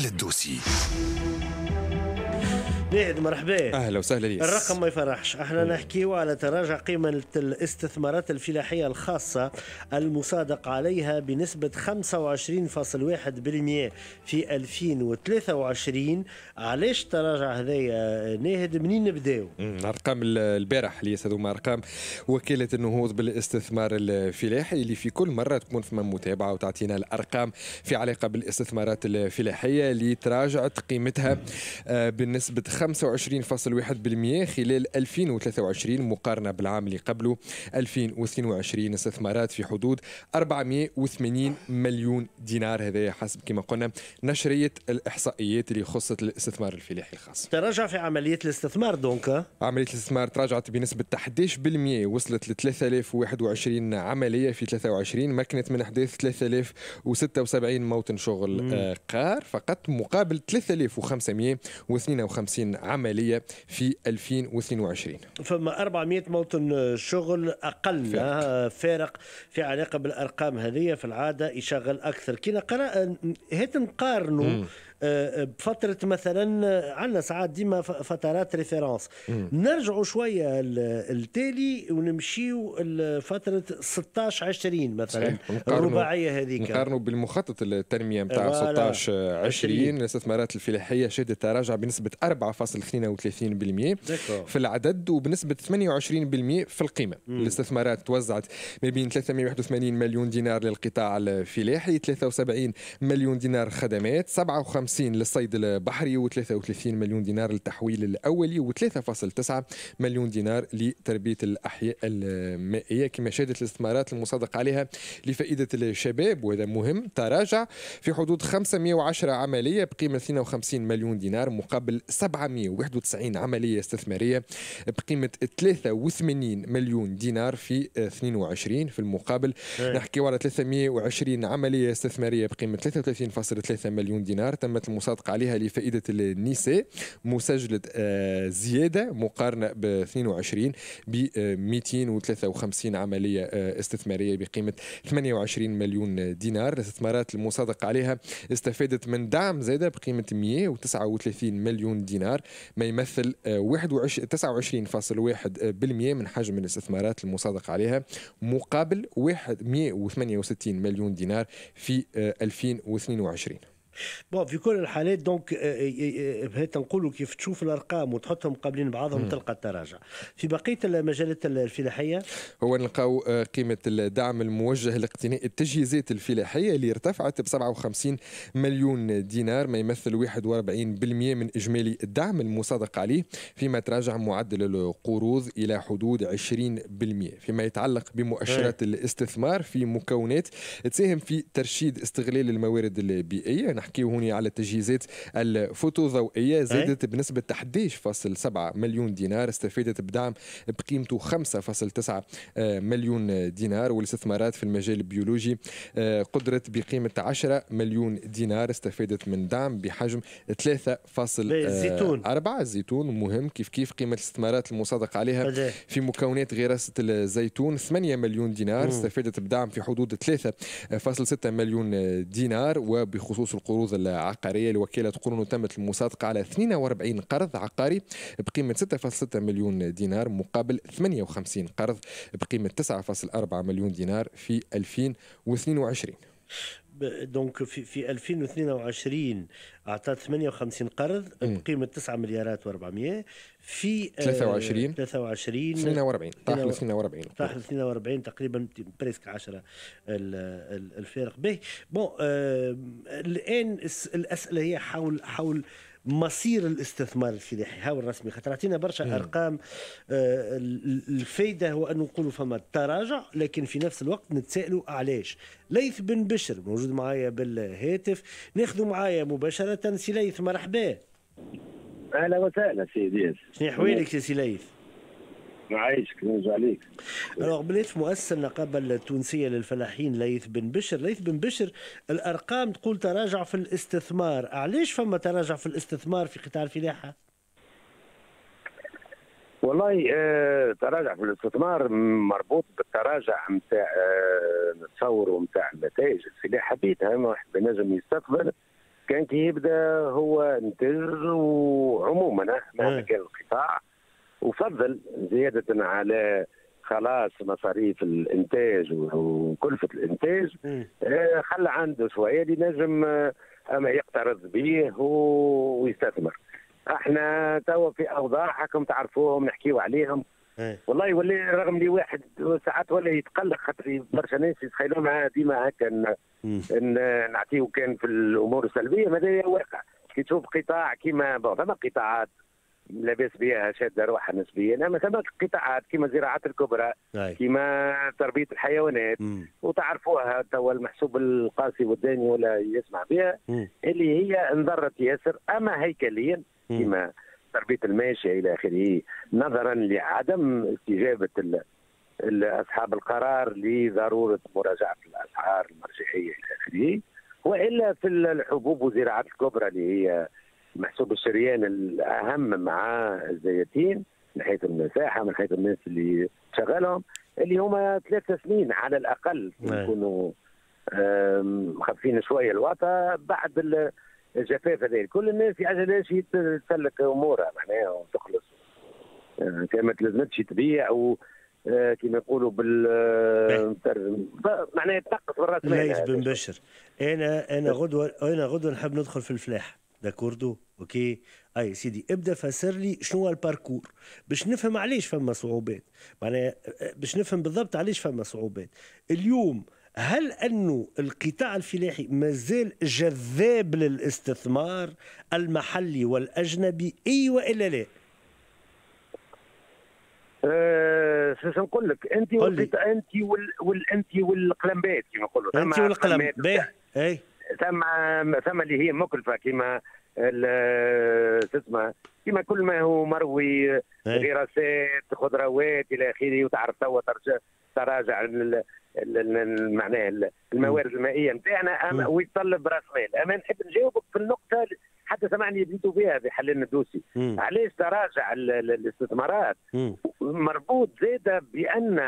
محل الدوسي ناهد مرحبا. أهلا وسهلا ليس الرقم ما يفرحش. أحنا نحكيو على تراجع قيمة الاستثمارات الفلاحية الخاصة. المصادق عليها بنسبة 25.1% في 2023 علاش تراجع هذايا ناهد؟ منين نبداو؟ أرقام البارح ليس هذوما أرقام وكالة النهوض بالاستثمار الفلاحي اللي في كل مرة تكون في متابعة وتعطينا الأرقام في علاقة بالاستثمارات الفلاحية اللي تراجعت قيمتها آه، بالنسبة 25.1% خلال 2023 مقارنة بالعام اللي قبله. 2022 استثمارات في حدود 480 مليون دينار. هذا حسب كما قلنا نشرية الإحصائيات اللي خصت الاستثمار الفلاحي الخاص. تراجع في عملية الاستثمار دونك عملية الاستثمار تراجعت بنسبة 11% وصلت ل 3021 عملية في 23 مكنت من أحداث 3076 موطن شغل آه، قار فقط مقابل 3552 عملية في 2022 فما 400 موطن شغل أقل فارق, فارق في علاقة بالأرقام هذه في العادة يشغل أكثر. كي نقرأ هات نقارنوا بفترة مثلا عندنا ساعات ديما فترات ريفيرونس نرجعوا شوية التالي ونمشيو لفتره 16 20 مثلا الرباعية هذيك. نقارنوا بالمخطط التنمية نتاع 16 20 الاستثمارات الفلاحية شهدت تراجع بنسبة 4.32% في العدد وبنسبة 28% في القيمة. مم. الاستثمارات توزعت ما بين 381 مليون دينار للقطاع الفلاحي 73 مليون دينار خدمات 57 50 للصيد البحري و33 مليون دينار للتحويل الأولي و3.9 مليون دينار لتربية الأحياء المائية. كما شهدت الاستثمارات المصادق عليها لفائدة الشباب وهذا مهم. تراجع في حدود 510 عملية بقيمة 52 مليون دينار مقابل 791 عملية استثمارية بقيمة 83 مليون دينار في 22 في المقابل. نحكي على 320 عملية استثمارية بقيمة 33.3 مليون دينار. تم تمت المصادقة عليها لفائدة النساء مسجلة آه، زيادة مقارنة ب 22 ب 253 عملية آه، استثمارية بقيمة 28 مليون دينار. الاستثمارات المصادقة عليها استفادت من دعم زادة بقيمة 139 مليون دينار ما يمثل 29.1% آه، من حجم الاستثمارات المصادقة عليها مقابل 168 مليون دينار في 2022 bon في كل الحالات donc بهيت نقولوا كيف تشوف الأرقام وتحطهم قابلين بعضهم تلقى التراجع. في بقية المجالات الفلاحية؟ هو نلقاو آه، قيمة الدعم الموجه لاقتناء التجهيزات الفلاحية اللي ارتفعت ب 57 مليون دينار ما يمثل 41% من إجمالي الدعم المصادق عليه فيما تراجع معدل القروض إلى حدود 20% فيما يتعلق بمؤشرات الاستثمار في مكونات تساهم في ترشيد استغلال الموارد البيئية. نحكي هوني على التجهيزات الفوتوضوئية زادت بنسبة 11.7 مليون دينار استفادت بدعم بقيمته 5.9 آه، مليون دينار والاستثمارات في المجال البيولوجي آه، قدرت بقيمة 10 مليون دينار استفادت من دعم بحجم 3.4 الزيتون. الزيتون مهم كيف كيف قيمة الاستثمارات المصادق عليها؟ في مكونات غراسه الزيتون 8 مليون دينار استفادت بدعم في حدود 3.6 مليون دينار وبخصوص القروض القروض العقارية لوكالة قرون تمت المصادقة على 42 قرض عقاري بقيمة 6.6 مليون دينار مقابل 58 قرض بقيمة 9.4 مليون دينار في 2022 donc في في 2022 اعطت 58 قرض بقيمة 9 مليارات و400 في 23 23 42 طاح ل 42 طاح ل 42 تقريبا presque 10 الفارق به. bon آه الآن الأسئلة هي حول حول مصير الاستثمار الفلاحي. هاو الرسمي. خاطر عطينا برشا مم. أرقام آه الفايدة هو ان نقولوا فما تراجع لكن في نفس الوقت نتسائلوا علاش. ليث بن بشر موجود معايا بالهاتف. ناخذوا معايا مباشرة سي ليث مرحبا. أهلا وسهلا سيدي. شنو احوالك يا سي ليث. نعيشك نرجع عليك الوغ بليت في مؤسسة النقابه التونسية للفلاحين ليث بن بشر. ليث بن بشر الأرقام تقول تراجع في الاستثمار. علاش فما تراجع في الاستثمار في قطاع الفلاحة؟ والله آه تراجع في الاستثمار مربوط بالتراجع نتاع آه نتصوروا نتاع النتائج. الفلاحة بيتها واحد بنجم يستقبل. كان كي يبدا هو انتاج وعموما مهما كان القطاع. وفضل زيادة على خلاص مصاريف الإنتاج وكلفة الإنتاج آه، خلى عنده شوية اللي نجم آه، أما يقترض به ويستثمر. إحنا توا في أوضاع حكم تعرفوهم نحكيو عليهم. إيه. والله يولي رغم لي واحد ساعات ولا يتقلق خاطر برشا ناس يتخيلوا معاه ديما هكا ان, إن نعطيه كان في الأمور السلبية ماذا واقع؟ كي تشوف قطاع كيما ثم قطاعات لاباس بها شادة روحها نسبيا أما ثم قطاعات كما الزراعات الكبرى كما تربية الحيوانات مم. وتعرفوها توا المحسوب القاسي والداني ولا يسمع بها مم. اللي هي انضرت ياسر أما هيكليا كما تربية الماشيه إلى آخره نظرا لعدم استجابة اصحاب القرار لضرورة مراجعة الأسعار المرجعية إلى آخره وإلا في الحبوب والزراعات الكبرى اللي هي محسوب الشريان الأهم مع الزيتين من حيث المساحة من حيث الناس اللي شغالهم اللي هما ثلاث سنين على الأقل نعم. يكونوا مخفين شوية الوطأ بعد الجفاف هذا كل الناس يعجلهاش تسلك أمورها؟ معناها وتخلص. آه، كما ما تلزمتش تبيع آه، كما يقولوا بال معناها تنقص بالراس مال بن بشر أنا أنا غدوه أنا غدوة نحب ندخل في الفلاح. داكوردو أوكي اي سيدي ابدا فسر لي شنو هو الباركور باش نفهم علاش فما صعوبات معناها باش نفهم بالضبط علاش فما صعوبات اليوم هل أنه القطاع الفلاحي مازال جذاب للاستثمار المحلي والأجنبي أي وإلا لا؟ أه نقول لك انت انت وال, انت والقلمبات كما نقولوا انت والقلم اي ثم ثم اللي هي مكلفة كما تسمى كما كل ما هو مروي غراسات خضروات إلى آخره وتعرف توا تراجع معناها الموارد المائية نتاعنا. ويتطلب رأس مال. أما نحب نجاوبك في النقطة حتى سمعني بديتوا بها في حل الندوسي. علاش تراجع الاستثمارات؟ مربوط زاده بأن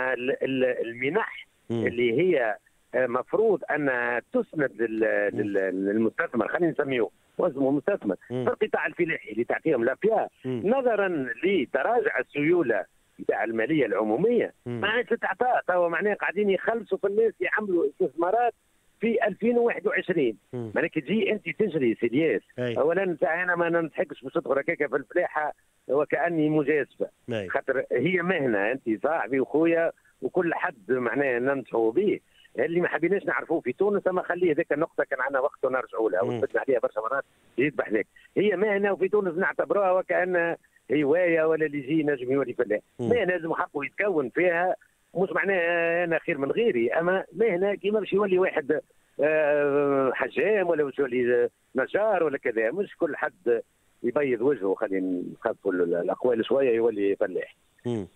المنح اللي هي مفروض انها تسند للمستثمر خلينا نسميه واسمه مستثمر في القطاع الفلاحي اللي تعطيهم الافياء نظرا لتراجع السيولة بتاع المالية العمومية. ما عادش تعطى توا معناها قاعدين يخلصوا في الناس يعملوا استثمارات في 2021 معناها كي تجي أنت تجري سيدياس اولا أنا ما نضحكش باش تدخل هكاك في الفلاحة وكاني مجازفة. خاطر هي مهنة أنت صاحبي وخويا وكل حد معناها ننصحوا به. اللي ما حبيناش نعرفوه في تونس أما خليه هذيك النقطة كان عندنا وقت ونرجعوا لها وثبتنا عليها برشا مرات يذبح لك هي مهنه وفي تونس نعتبروها وكانها هواية ولا اللي يجي نجم يولي فلاح. مهنه لازم حقه يتكون فيها مش معناها أنا خير من غيري أما مهنه كيما باش يولي واحد آه، حجام ولا باش يولي نجار ولا كذا مش كل حد يبيض وجهه خلينا نخفوا الأقوال شوية يولي فلاح.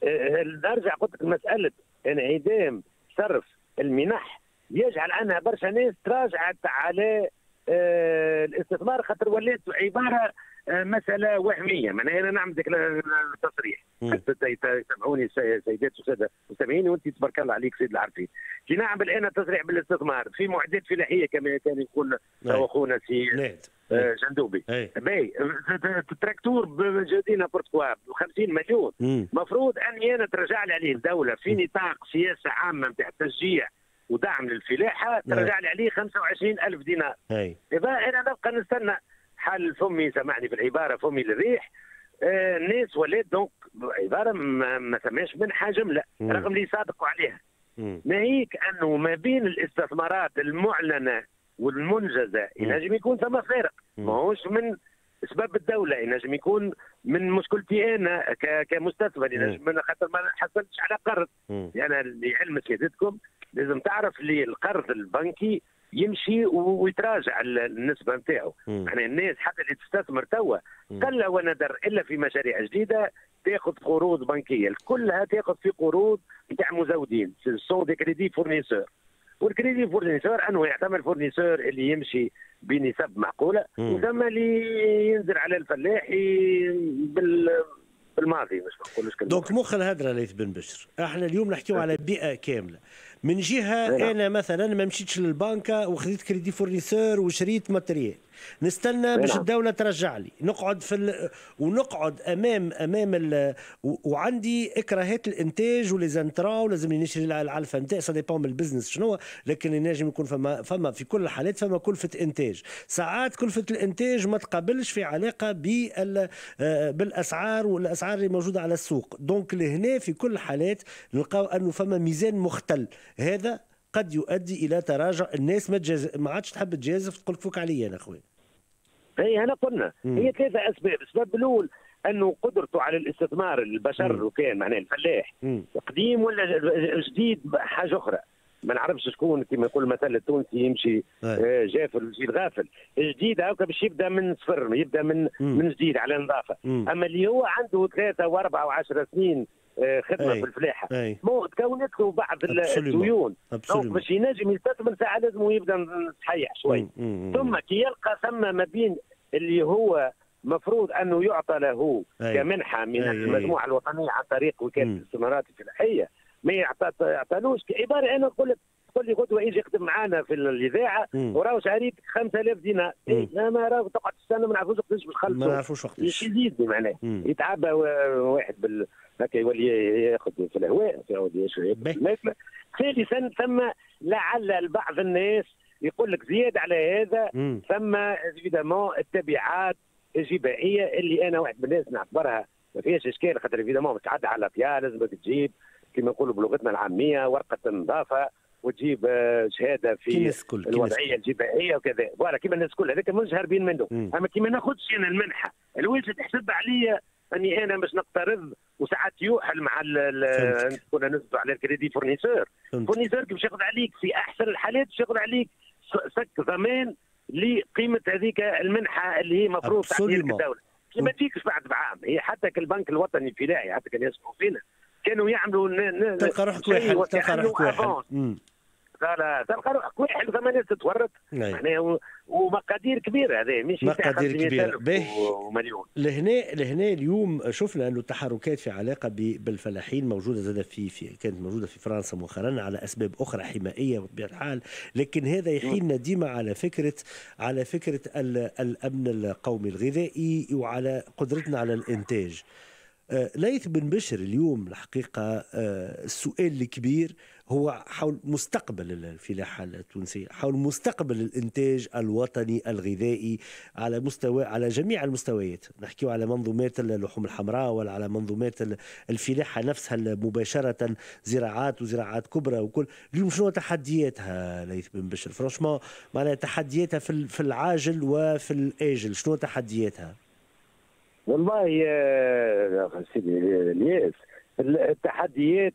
آه، نرجع قلت لك مسألة انعدام صرف المنح يجعل عنها برشا ناس تراجعت على آه، الاستثمار خاطر ولات عبارة مسألة وهمية. معناها أنا نعمل ذاك التصريح. حتى يتابعوني سيدات وسادة. المستمعين وانت تبارك الله عليك سيد العارفين. كي نعمل أنا تصريح بالاستثمار. في معدات فلاحية كما كان يقول اخونا سي آه، جندوبي. باهي. التراكتور بورتكوا ب 50 مليون. المفروض اني أنا ترجع لي عليه الدولة في نطاق سياسة عامة نتاع تشجيع ودعم للفلاحة ترجع لي عليه 25 ألف دينار. إذا أنا نبقى نستنى. حال فمي سامحني في العباره فمي للريح. آه الناس ولات donc عبارة ما, ما سماش من حجم لا. رغم اللي صادقوا عليها. ناهيك أنه ما بين الاستثمارات المعلنة والمنجزة ينجم يكون ثم فارق ماهوش من اسباب الدولة ينجم يكون من مشكلتي أنا كمستثمر ينجم خاطر ما حصلتش على قرض. يعني لعلم سيادتكم لازم تعرف لي القرض البنكي يمشي ويتراجع النسبة نتاعو. يعني الناس حتى اللي تستثمر توا قل وندر إلا في مشاريع جديدة تاخذ قروض بنكية. كلها تاخذ في قروض نتاع مزودين. sont des crédits fournisseurs وال crédit fournisseur أنه يعتمد fournisseur اللي يمشي بنسب معقولة. وثم اللي ينزل على الفلاح بال بالماضي مش نقولوش donc مخ الهدرة ليث بن بشر. إحنا اليوم نحكيو على بيئة كاملة. من جهة نعم. أنا مثلا ما مشيتش للبنكة وخذيت crédit fournisseur وشريت matériel. نستنى باش نعم. الدولة ترجع لي. نقعد في ال... ونقعد امام أمام ال... وعندي إكراهات الإنتاج و les intrants ولازم نشري العلفة نتاعي. ça dépend من ال business شنو لكن ينجم يكون فما فما في كل الحالات فما كلفة إنتاج. ساعات كلفة الإنتاج ما تقابلش في علاقة بال... آه، بالأسعار والأسعار اللي موجودة على السوق. دونك لهنا في كل الحالات نلقاو أنه فما ميزان مختل. هذا قد يؤدي إلى تراجع. الناس ما تجاز... ما عادش تحب تجازف تقول فوك عليا أنا أخوي. هي هنا قلنا. مم. هي ثلاثة أسباب. السبب الأول أنه قدرته على الاستثمار البشر وكان معناه الفلاح. مم. قديم ولا جديد؟ حاجة أخرى. ما نعرفش شكون كما يقول المثل التونسي يمشي آه جافر ويجي غافل الجديد هكا باش يبدأ من صفر يبدأ من مم. من جديد على نظافة. مم. أما اللي هو عنده ثلاثة وأربعة وعشر سنين خدمة أي. في الفلاحه مو تكونت له بعض الديون باش ينجم يستثمر ساعة لازم يبدأ صحيح شوي. ثم كي يلقى ثم ما بين اللي هو مفروض أنه يعطى له أي. كمنحة من أي. المجموعة الوطنية عن طريق وكالة الاستثمارات الفلاحيه ما يعطالوش عباره أنا نقول لك تقول لي غدوة يجي يخدم معانا في الإذاعة وراهو شهريك 5000 دينار. إيه لا ما راهو تقعد تستنى ما نعرفوش وقتاش باش ما نعرفوش وقتاش. يزيد معناه يتعبى واحد بال هكا يولي ياخذ في الهواء يعود يشرب. ثالثا ثم لعل البعض الناس يقول لك زياده على هذا مم. ثم إيفيدامون التبعات الجبائية اللي أنا واحد من الناس نعتبرها ما فيهاش إشكال خاطر évidemment تعدى على فيها لازمك تجيب كما نقولوا بلغتنا العامية ورقة النظافة وتجيب آه، شهادة في الوضعية الجبائية وكذا. voilà كما الناس الكل هذاك مش هاربين منه. أما كما ناخذش أنا المنحة. الواجب تحسب عليا اني أنا باش نقترض وساعات يوحل مع كنا نزلوا على ال crédit fournisseur. fournisseur باش ياخذ عليك؟ في أحسن الحالات باش ياخذ عليك سك ضمان لقيمة هذيك المنحة اللي هي مفروض تعطيها الدولة. ما تجيكش بعد بعام. هي حتى البنك الوطني الفلاحي حتى كان يسمعوا فينا. كانوا يعملوا تلقى روحك واحد تلقى روحك واحد. لا تلقى روحك واحد ثمانية تتورط. معناها ومقادير كبيرة هذه مش مقادير كبيرة. ومليون. لهنا لهنا اليوم شفنا انه التحركات في علاقة بالفلاحين موجودة زاد في, في كانت موجودة في فرنسا مؤخرا على أسباب أخرى حمائية بطبيعة الحال. لكن هذا يحيلنا ديما على فكره على فكرة الأمن القومي الغذائي وعلى قدرتنا على الإنتاج. آه، ليث بن بشر اليوم الحقيقة آه، السؤال الكبير هو حول مستقبل الفلاحة التونسية حول مستقبل الإنتاج الوطني الغذائي على مستوى على جميع المستويات. نحكي على منظومات اللحوم الحمراء ولا على منظومات الفلاحة نفسها مباشرة زراعات وزراعات كبرى وكل. اليوم شنو تحدياتها ليث بن بشر؟ فرانشمون معناها تحدياتها في العاجل وفي الآجل. شنو تحدياتها؟ والله يا سيدي الياس التحديات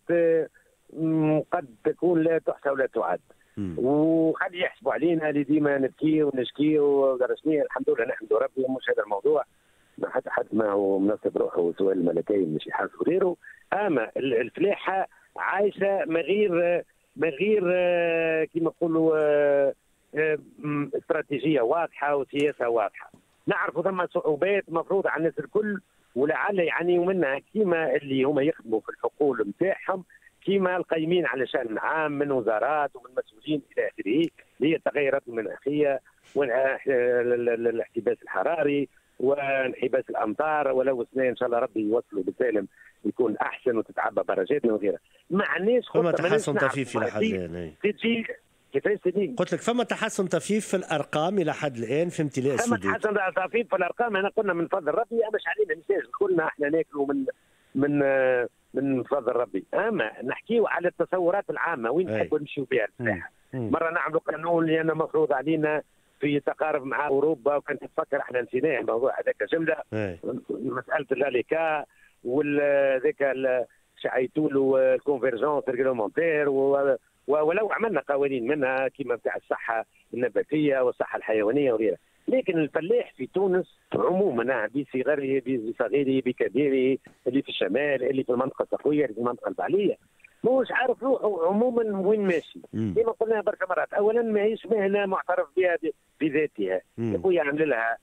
قد تكون لا تحصى ولا تعد. وخلي يحسبوا علينا اللي ديما نبكي ونشكي ودرسني الحمد لله نحمد ربي مش هذا الموضوع. ما حتى حد ما هو منصب روحه سؤال الملكين مش يحاسب غيره. أما الفلاحة عايشة من غير من غير كما نقولوا استراتيجية واضحة وسياسة واضحة. نعرف ثم صعوبات مفروض على الناس الكل ولعل يعانيوا منها كيما اللي هما يخدموا في الحقول نتاعهم كيما القايمين على شأن عام من وزارات ومن مسؤولين إلى آخره هي التغيرات المناخية والاحتباس الحراري وانحباس الأمطار ولو سنين إن شاء الله ربي يوصلوا بالسالم يكون أحسن وتتعبى درجاتنا وغيرها ما عندناش فما تحسن طفيفي لحد الآن تجي كيفاش سيدي؟ قلت لك فما تحسن طفيف في الأرقام إلى حد الآن في امتلاء فما تحسن طفيف في الأرقام انا قلنا من فضل ربي مش علينا نساج كلنا إحنا ناكلوا من من من فضل ربي. أما نحكيو على التصورات العامة وين نحبوا نمشيو بها الساحة. مرة نعملوا قانون أنا مفروض علينا في تقارب مع أوروبا وكنت تفكر إحنا نسيناه الموضوع هذاك جملة. مسألة ال ALECA وذاك شعيتوا له ال convergence réglementaire ولو عملنا قوانين منها كما بتاع الصحة النباتية والصحة الحيوانية وغيرها. لكن الفلاح في تونس عموما بصغره بصغيره بكبيرة اللي في الشمال اللي في المنطقة الصحراويه اللي في المنطقة البحريه مش عارف روحه عموما وين ماشي. كما قلنا برشا مرات اولا ماهيش مهنة معترف بها بذاتها. يقول يعمل لها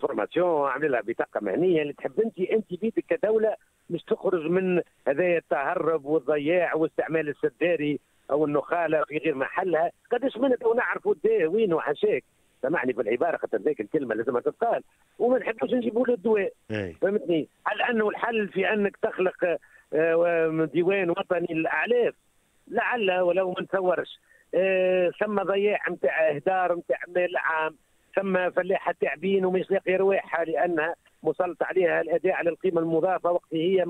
formation عمل لها بطاقة مهنية اللي تحب أنت أنت بيدك كدولة مش تخرج من هذايا التهرب والضياع واستعمال السداري أو النخالة في غير محلها. قداش منها تو نعرفوا الدواء وين وحاشاك؟ سامحني في العباره خاطر ذيك الكلمة لازم تتقال. وما نحبوش نجيبوا له الدواء. فهمتني؟ هل أنه الحل في أنك تخلق آه، ديوان وطني للأعلاف؟ لعل ولو ما نتصورش. آه، ثم ضياع نتاع إهدار نتاع مال عام ثم فلاحة تعبين ومش لاقي رواحها لأنها مسلط عليها الأداء على القيمة المضافة. وقت هي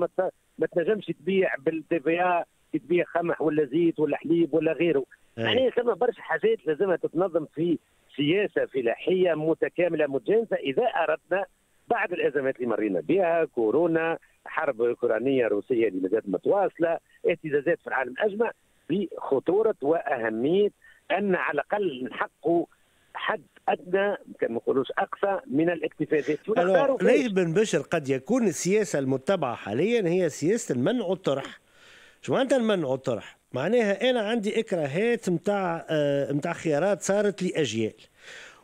ما تنجمش تبيع بالتي في تبيع خمح ولا زيت ولا حليب ولا غيره. يعني ثم برشا حاجات لازمها تتنظم في سياسة فلاحية متكاملة متجانسة إذا أردنا بعد الأزمات اللي مرينا بها كورونا حرب أوكرانية روسية اللي مازالت متواصلة اهتزازات في العالم اجمع بخطورة وأهمية أن على الأقل نحققوا حد أدنى كان ما نقولوش أقصى من الاكتفاء ليس بن بشر قد يكون السياسة المتبعة حاليا هي سياسة المنع والطرح شو معناتها المنع والطرح معناها أنا عندي اكراهات نتاع نتاع آه، خيارات صارت لاجيال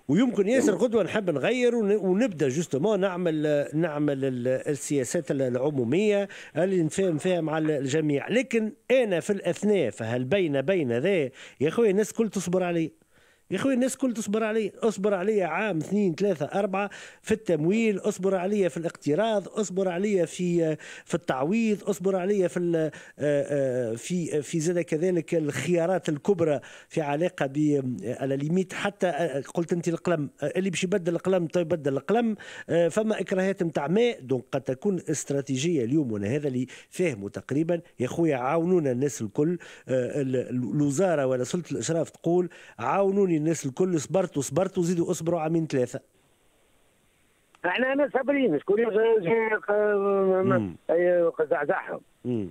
ويمكن ياسر غدوة نحب نغير ونبدأ جوستومون نعمل نعمل السياسات العمومية اللي نفهم فيها مع الجميع. لكن أنا في الأثناء فهل بين بين ذا؟ يا خويا الناس كل تصبر عليه يا أخوي الناس كل تصبر علي اصبر علي عام اثنين ثلاثة أربعة في التمويل اصبر علي في الاقتراض اصبر علي في في التعويض اصبر علي في آه، آه، في في زاد كذلك الخيارات الكبرى في علاقة ب à la limite. حتى آه، قلت أنت القلم اللي باش يبدل القلم طيب بدل القلم فما إكراهات نتاع ماء دونك قد تكون استراتيجية اليوم وأنا هذا اللي فاهمه تقريبا. يا خويا عاونونا الناس الكل الوزارة ولا سلطة الأشراف تقول عاونوني الناس الكل صبرتوا صبرتوا زيدوا اصبروا عامين ثلاثة. إحنا أنا صابرين شكون زعزعهم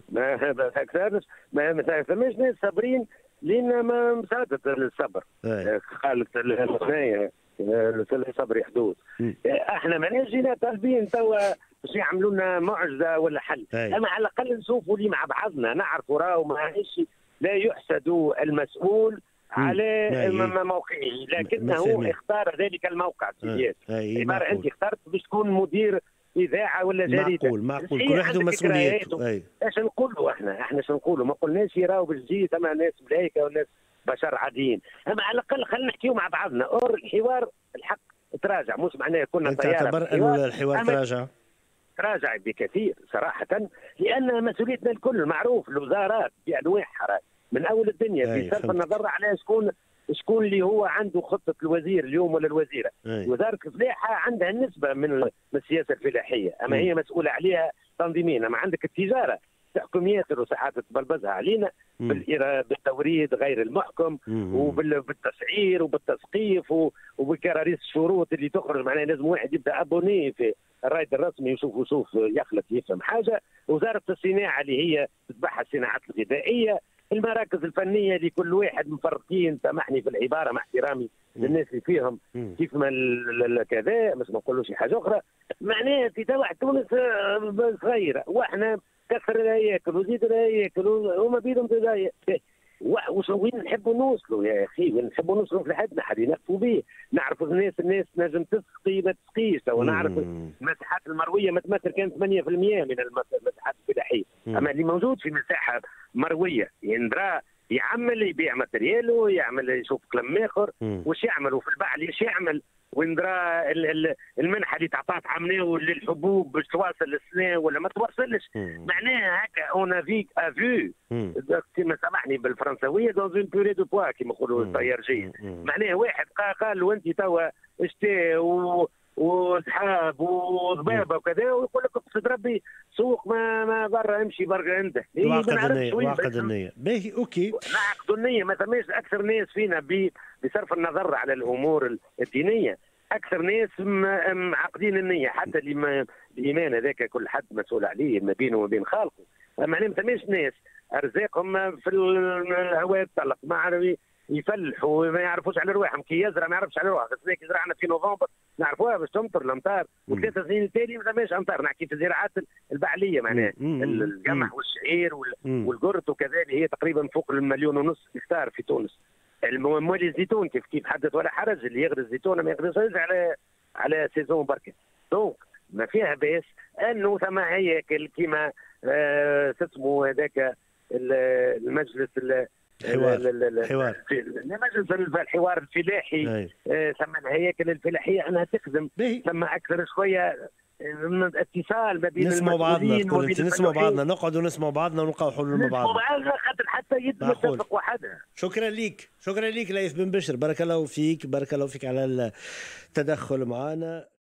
ما أكثر ما ثماش ناس صابرين لأن ما مساعدة الصبر خالق الثنايا الصبر يحدوث. إحنا ماناش جينا طالبين توا باش يعملوا لنا معجزة ولا حل. أما على الأقل نشوفوا لي مع بعضنا نعرفوا راهو ماهيش لا يحسد المسؤول على موقعه. لكنه اختار ذلك الموقع سياسي عبارة أنت اخترت باش تكون مدير إذاعة ولا جريدة. معقول معقول. كل واحد مسؤوليته إيش نقولوا إحنا؟ إحنا إيش نقولوا؟ ما قلناش راهو باش تجي ثم ناس ملائكه وناس بشر عاديين. أما على الأقل خلينا نحكيو مع بعضنا. أور الحوار الحق تراجع. مش معناه كنا أنت تعتبر أنه الحوار تراجع؟ تراجع بكثير صراحة لأن مسؤوليتنا الكل معروف. الوزارات بانواعها من أول الدنيا في صرف النظر على شكون شكون اللي هو عنده خطة الوزير اليوم ولا الوزيرة. أي. وزاره الفلاحه عندها نسبة من السياسة الفلاحية. أما هي مسؤولة عليها تنظيميا. أما عندك التجارة تحكم ياسر وساعات تبلبزها علينا بالتوريد غير المحكم وبالتسعير وبالتسقيف وبكراريس الشروط اللي تخرج. معناها لازم واحد يبدأ أبوني في الرايد الرسمي يشوف يشوف يخلط يفهم حاجة. وزارة الصناعة اللي هي تتبعها الصناعات الغذائية المراكز الفنية لكل واحد مفرقين سامحني في العبارة مع احترامي للناس اللي فيهم. كيف ما كذا مش ما نقولوش حاجة أخرى. معناها في تبع تونس آه، صغيرة. وإحنا كثر يأكل وزيد يأكل وما بيدهم وين نحبوا نوصلوا يا أخي؟ وين نحبوا نوصلوا في لحدنا حد ينقفوا به نعرفوا الناس الناس نجم تسقي ما تسقيش. ونعرف المساحات المروية ما تمثل كانت 8% من المساحات الفلاحيه أما اللي موجود في مساحة مروية يندرى يعمل يبيع ماترياله يعمل يشوف كلام آخر وش يعمل وفي البعل؟ إيش يعمل وندرى المنحة اللي تعطات عمناه للحبوب باش توصل السنة ولا ما توصلش معناها هكا on navigue à vue كما سامحني بالفرنسويه dans une purée de pois كما يقولوا الطيارجية. معناها واحد قال له انت توا اشتي و وسحاب وضبابه وكذا ويقول لك اقصد ربي سوق ما ما برا امشي برا انت إيه واعقد النية واعقد النية. باهي OK. نعقد النية ما ثماش أكثر ناس فينا بصرف النظر على الأمور الدينية. أكثر ناس معقدين النية حتى الإيمان هذاك كل حد مسؤول عليه ما بينه وما بين خالقه. معناها ما ثماش ناس أرزاقهم في الهواء تطلق ما عربي يفلحوا ما يعرفوش على رواحهم. كي يزرع ما يعرفش على السنة كي زرعنا في نوفمبر نعرفوها باش تمطر الأمطار. وثلاث سنين التالي ما فماش أمطار. نحكي في الزراعات البعلية معناها. القمح والشعير والقرط وكذا اللي هي تقريبا فوق المليون ونص هكتار في تونس. الموالي الزيتون كيف كيف حدث ولا حرج اللي يغرس الزيتون ما يغرسش على على saison بركة. donc ما فيها باس أنه ثم هياكل كيما آه اسمه هذاك المجلس حوار حوار. مجلس الحوار الفلاحي. ثم الهياكل الفلاحية أنها تخدم. ثم أكثر شوية من اتصال ما بين نسمع بعضنا تقول أنت نسمع بعضنا نقعد ونسمع بعضنا ونلقاو حلول مع بعضنا بعضنا خاطر حتى يد متفق وحدها شكرا ليك شكرا ليك ليث بن بشر. بارك الله فيك بارك الله فيك على التدخل معنا